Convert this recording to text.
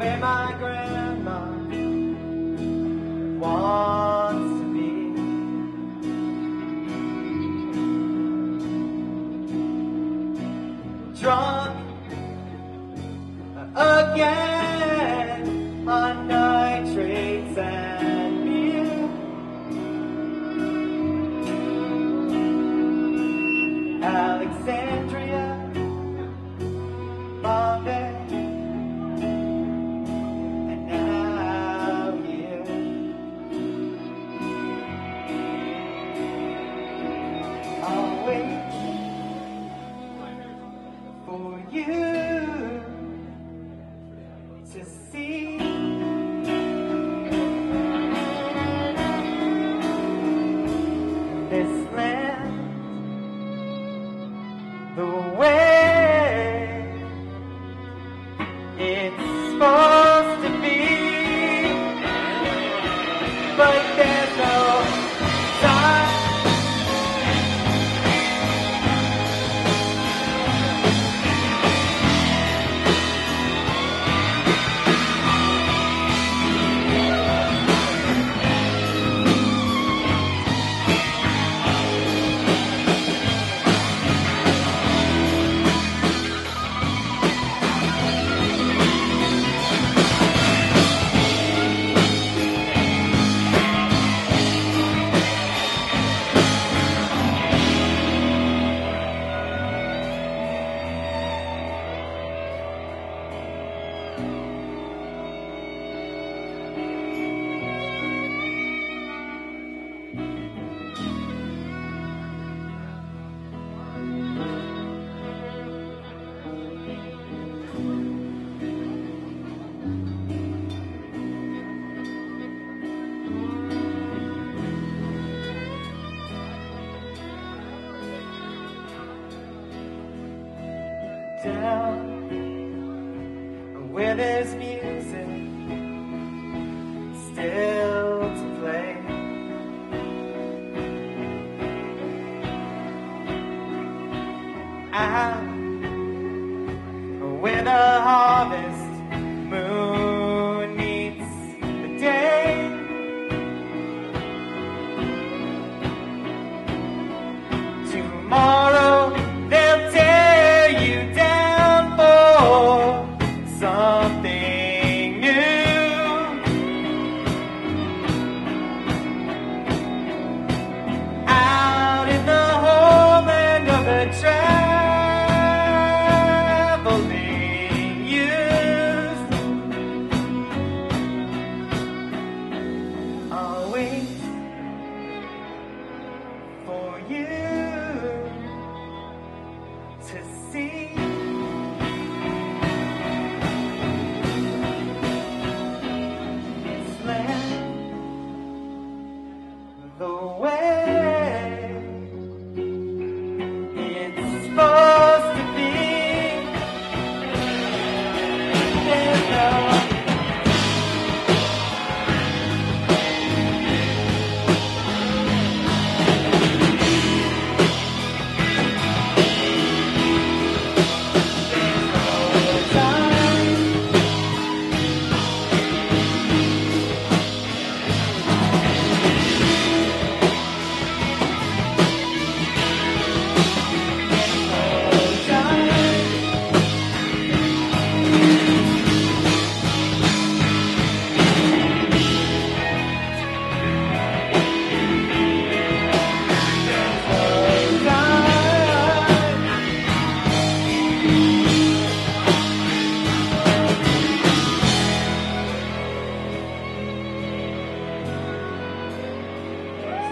where my grandma wants to be. Drunk again on nitrates and beer. Alexandria. It's fun. down where there's music still to play. I the way.